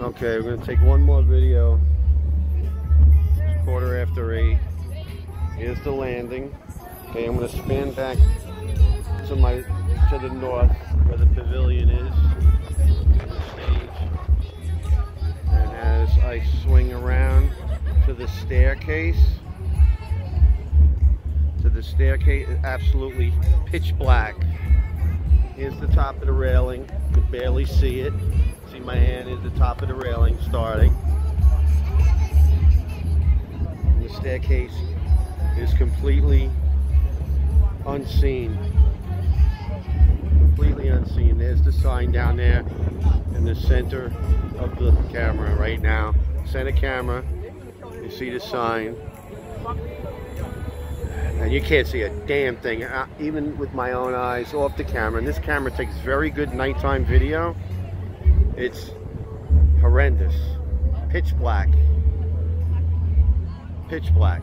Okay, we're gonna take one more video. It's quarter after eight. Here's the landing. Okay, I'm gonna span back to my to the north where the pavilion is. And as I swing around to the staircase, to the staircase, absolutely pitch black. Here's the top of the railing. You can barely see it. See my hand is the top of the railing starting. And the staircase is completely unseen. Completely unseen. There's the sign down there in the center of the camera right now. Center camera. You see the sign. And you can't see a damn thing, uh, even with my own eyes off the camera. And this camera takes very good nighttime video. It's horrendous. Pitch black. Pitch black.